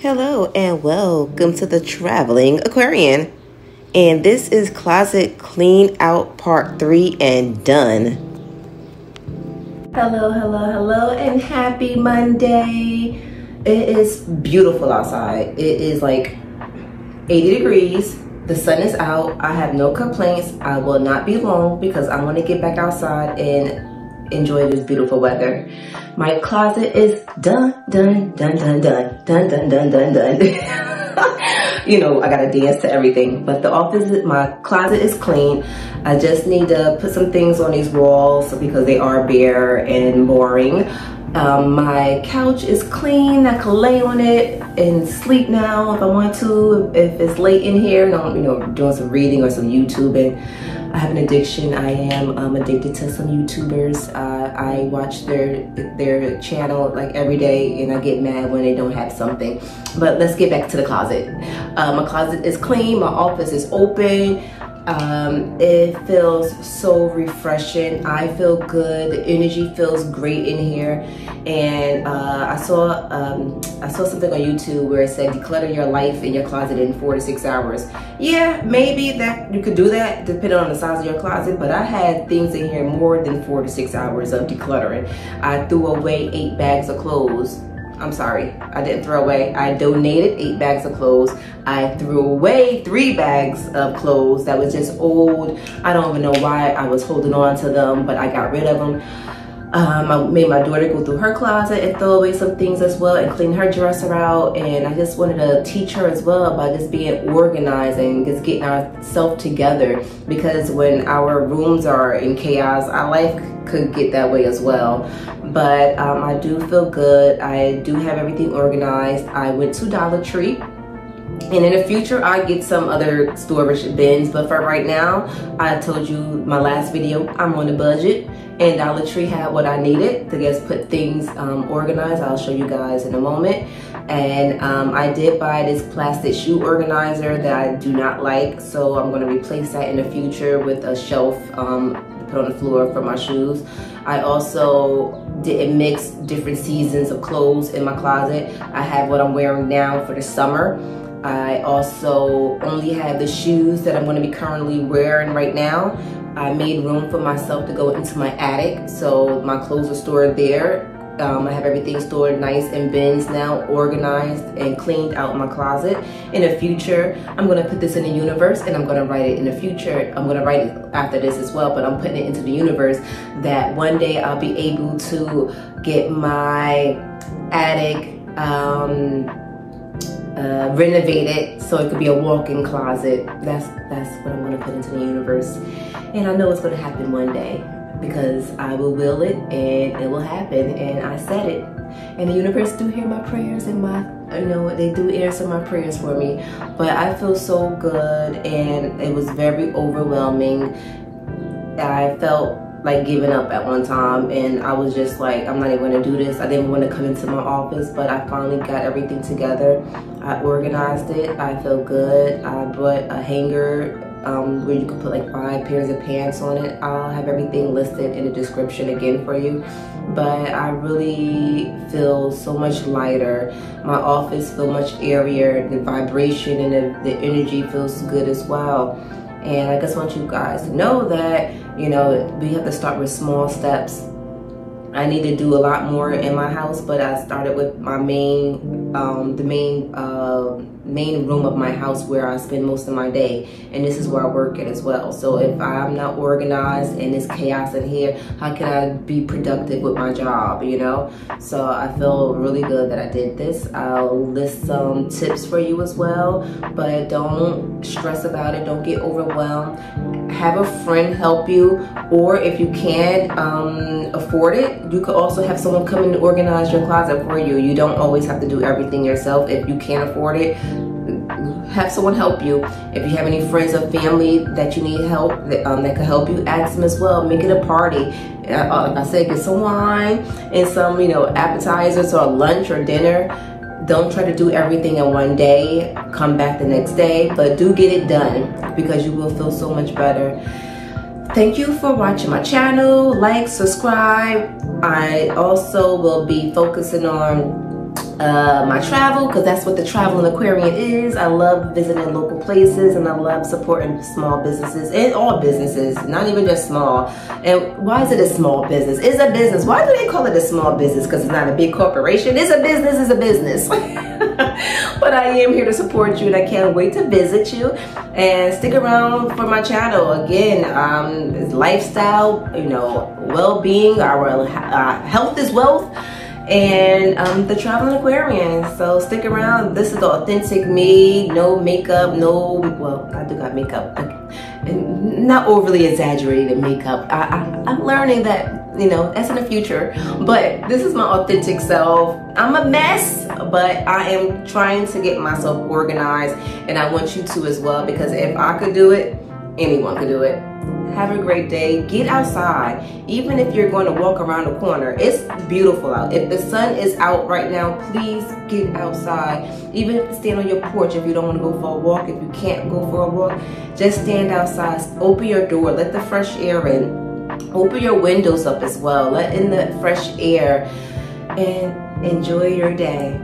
Hello and welcome to the Traveling Aquarian. And this is Closet Clean Out Part 3 and done. Hello, hello, hello, and happy Monday. It is beautiful outside. It is like 80 degrees. The sun is out. I have no complaints. I will not be long because I want to get back outside and enjoy this beautiful weather. My closet is done, done, done, done, done, done, done, done, done, done. you know, I gotta dance to everything. But the office, my closet is clean. I just need to put some things on these walls because they are bare and boring. Um, my couch is clean. I can lay on it and sleep now if I want to. If it's late in here and I'm, you know, doing some reading or some YouTubing. I have an addiction. I am um, addicted to some YouTubers. Uh, I watch their their channel like every day, and I get mad when they don't have something. But let's get back to the closet. Uh, my closet is clean. My office is open. Um, it feels so refreshing. I feel good. The energy feels great in here. And uh, I saw um, I saw something on YouTube where it said declutter your life in your closet in four to six hours. Yeah, maybe that you could do that depending on the size of your closet. But I had things in here more than four to six hours of decluttering. I threw away eight bags of clothes I'm sorry, I didn't throw away. I donated eight bags of clothes. I threw away three bags of clothes that was just old. I don't even know why I was holding on to them, but I got rid of them. Um, I made my daughter go through her closet and throw away some things as well and clean her dresser out. And I just wanted to teach her as well by just being organized and just getting ourselves together. Because when our rooms are in chaos, our life could get that way as well. But um, I do feel good. I do have everything organized. I went to Dollar Tree and in the future, I get some other storage bins. But for right now, I told you my last video, I'm on a budget and Dollar Tree had what I needed to just put things um, organized. I'll show you guys in a moment. And um, I did buy this plastic shoe organizer that I do not like. So I'm gonna replace that in the future with a shelf um, put on the floor for my shoes. I also didn't mix different seasons of clothes in my closet. I have what I'm wearing now for the summer. I also only have the shoes that I'm gonna be currently wearing right now. I made room for myself to go into my attic, so my clothes are stored there. Um, I have everything stored nice in bins now, organized and cleaned out my closet. In the future, I'm gonna put this in the universe and I'm gonna write it in the future. I'm gonna write it after this as well, but I'm putting it into the universe that one day I'll be able to get my attic um, uh, renovate it so it could be a walk-in closet. That's that's what I'm gonna put into the universe. And I know it's gonna happen one day because I will will it and it will happen and I said it. And the universe do hear my prayers and my you know they do answer my prayers for me. But I feel so good and it was very overwhelming. That I felt like giving up at one time. And I was just like I'm not even gonna do this. I didn't want to come into my office but I finally got everything together. I organized it. I feel good. I bought a hanger um, where you can put like five pairs of pants on it. I'll have everything listed in the description again for you. But I really feel so much lighter. My office feel much airier. The vibration and the, the energy feels good as well and I just want you guys to know that you know, we have to start with small steps. I need to do a lot more in my house, but I started with my main, um, the main uh, main room of my house where I spend most of my day. And this is where I work at as well. So if I'm not organized and it's chaos in here, how can I be productive with my job, you know? So I feel really good that I did this. I'll list some tips for you as well, but don't stress about it. Don't get overwhelmed. Have a friend help you, or if you can't um, afford it, you could also have someone come in and organize your closet for you. You don't always have to do everything yourself. If you can't afford it, have someone help you. If you have any friends or family that you need help, that, um, that can help you, ask them as well. Make it a party. Uh, uh, like I said, get some wine and some, you know, appetizers or lunch or dinner. Don't try to do everything in one day. Come back the next day, but do get it done because you will feel so much better. Thank you for watching my channel. Like, subscribe. I also will be focusing on uh, my travel because that's what the traveling aquarian is. I love visiting local places and I love supporting small businesses and all businesses, not even just small. And why is it a small business? It's a business. Why do they call it a small business? Because it's not a big corporation. It's a business, it's a business. but I am here to support you and I can't wait to visit you and stick around for my channel. Again, um, lifestyle, you know, well-being, our uh, health is wealth and um, the traveling aquarian so stick around. This is the authentic me. No makeup no well i do got makeup. Not overly exaggerated makeup. I, I, i'm learning that you know that's in the future. But this is my authentic self. I'm a mess but i am trying to get myself organized. And i want you to as well because if i could do it anyone can do it have a great day. Get outside. Even if you're going to walk around the corner, it's beautiful out. If the sun is out right now, please get outside. Even if you stand on your porch, if you don't want to go for a walk, if you can't go for a walk, just stand outside. Open your door. Let the fresh air in. Open your windows up as well. Let in the fresh air and enjoy your day.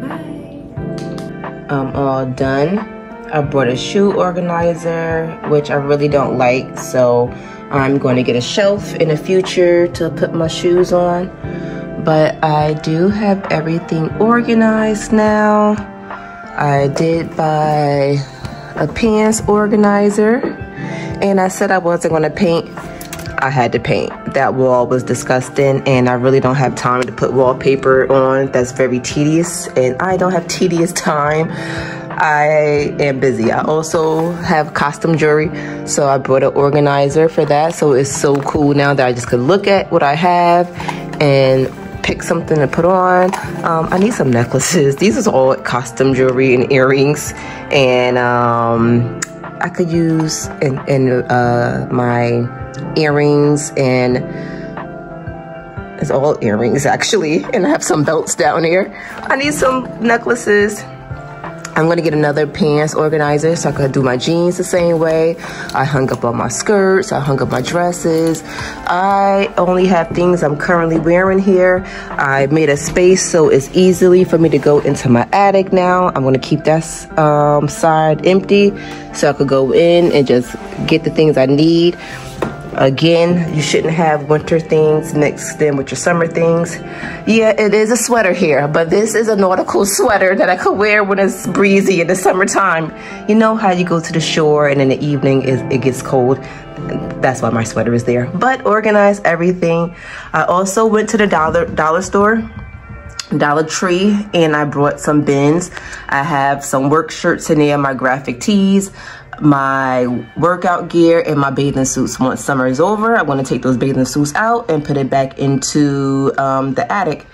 Bye. I'm all done. I brought a shoe organizer, which I really don't like. So I'm going to get a shelf in the future to put my shoes on. But I do have everything organized now. I did buy a pants organizer and I said I wasn't going to paint. I had to paint. That wall was disgusting and I really don't have time to put wallpaper on. That's very tedious and I don't have tedious time. I am busy. I also have costume jewelry, so I brought an organizer for that. So it's so cool now that I just could look at what I have and pick something to put on. Um, I need some necklaces. These are all costume jewelry and earrings, and um, I could use in, in uh, my earrings and it's all earrings actually, and I have some belts down here. I need some necklaces I'm gonna get another pants organizer so I could do my jeans the same way. I hung up all my skirts, I hung up my dresses. I only have things I'm currently wearing here. I made a space so it's easily for me to go into my attic now. I'm gonna keep that um, side empty so I could go in and just get the things I need. Again, you shouldn't have winter things mixed in with your summer things. Yeah, it is a sweater here, but this is a nautical sweater that I could wear when it's breezy in the summertime. You know how you go to the shore and in the evening it gets cold. That's why my sweater is there. But organize everything. I also went to the dollar dollar store Dollar Tree and I brought some bins. I have some work shirts in there, my graphic tees, my workout gear and my bathing suits. Once summer is over, I want to take those bathing suits out and put it back into um, the attic.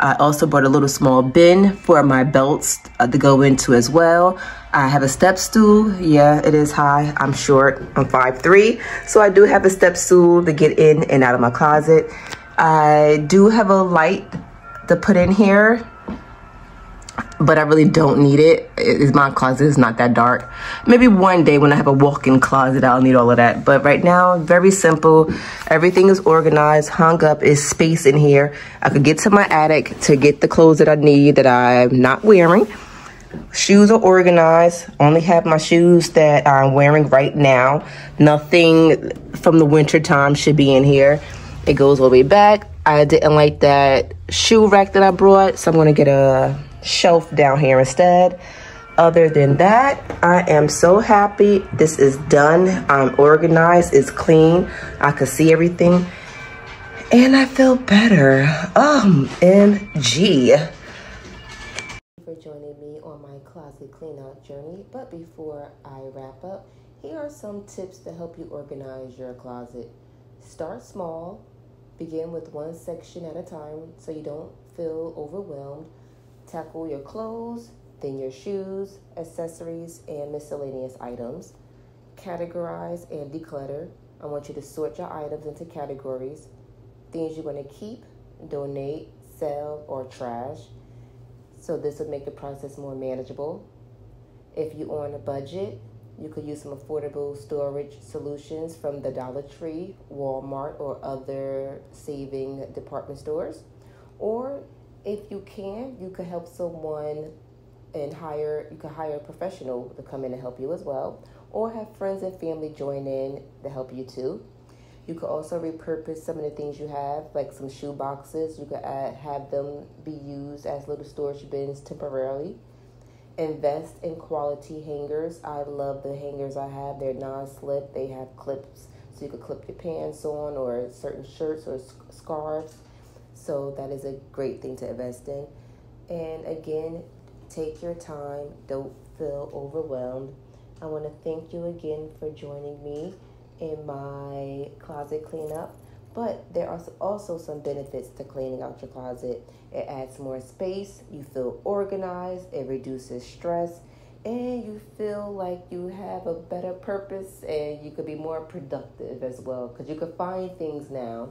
I also bought a little small bin for my belts uh, to go into as well. I have a step stool. Yeah, it is high. I'm short. I'm 5'3". So I do have a step stool to get in and out of my closet. I do have a light to put in here but I really don't need it. it. My closet is not that dark. Maybe one day when I have a walk-in closet, I'll need all of that. But right now, very simple. Everything is organized, hung up, is space in here. I could get to my attic to get the clothes that I need that I'm not wearing. Shoes are organized. Only have my shoes that I'm wearing right now. Nothing from the winter time should be in here. It goes all the way back. I didn't like that shoe rack that I brought, so I'm gonna get a shelf down here instead. Other than that, I am so happy. This is done. I'm organized. It's clean. I can see everything. And I feel better. Um, MG. For joining me on my closet clean out journey. But before I wrap up, here are some tips to help you organize your closet. Start small. Begin with one section at a time so you don't feel overwhelmed. Tackle your clothes, then your shoes, accessories, and miscellaneous items. Categorize and declutter. I want you to sort your items into categories. Things you're going to keep, donate, sell, or trash. So this would make the process more manageable. If you're on a budget, you could use some affordable storage solutions from the Dollar Tree, Walmart, or other saving department stores. Or if you can, you could help someone and hire you could hire a professional to come in and help you as well or have friends and family join in to help you too. You could also repurpose some of the things you have like some shoe boxes. You could add, have them be used as little storage bins temporarily. Invest in quality hangers. I love the hangers i have. They're non-slip. They have clips so you could clip your pants on or certain shirts or scarves so that is a great thing to invest in and again Take your time. Don't feel overwhelmed. I want to thank you again for joining me in my closet cleanup. But there are also some benefits to cleaning out your closet. It adds more space, you feel organized, it reduces stress, and you feel like you have a better purpose and you could be more productive as well because you could find things now.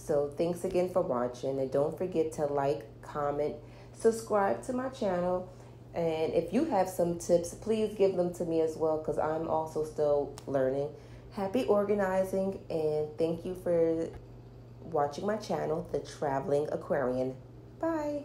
So, thanks again for watching, and don't forget to like, comment, subscribe to my channel and if you have some tips, please give them to me as well because I'm also still learning. Happy organizing and thank you for watching my channel, The Traveling Aquarian. Bye.